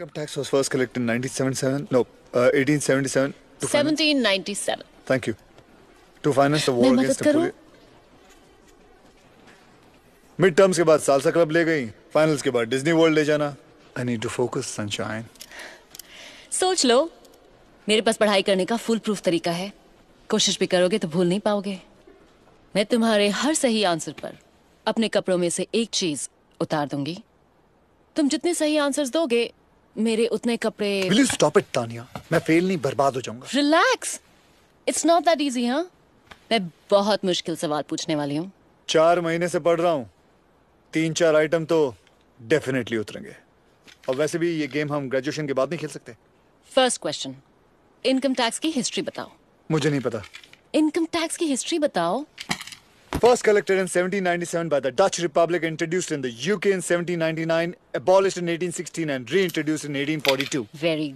Income tax was first collected in 1977. No, uh, 1877. 1797 thank you. To finance the war against Napoleon. Mid terms के बाद salsa club ले गई finals के बाद Disney world ले जाना I need to focus sunshine सोच लो मेरे पास पढ़ाई करने का फुल प्रूफ तरीका है कोशिश भी करोगे तो भूल नहीं पाओगे मैं तुम्हारे हर सही आंसर पर अपने कपड़ों में से एक चीज़ उतार दूँगी तुम जितने सही आंसर्स दोगे मेरे उतने कपड़े will you stop it Tania? मैं फेल नहीं बर्बाद हो जाऊँगा। Relax it's not that easy हाँ मैं बहुत मुश्किल सवाल पूछने वाली हूँ। चार महीने से पढ़ रहा हूँ। तीन चार आइटम तो डेफिनेटली उतरेंगे। और वैसे भी ये गेम हम ग्रेजुएशन के बाद नहीं खेल सकते। फ़र्स्ट क्वेश्चन इनकम टैक्स की हिस्ट्री बताओ। मुझे नहीं पता। इनकम टैक्स की हिस्ट्री बताओ। First collected in 1797 by the Dutch Republic, introduced in the UK in 1799, abolished in 1816, and reintroduced in 1842. Very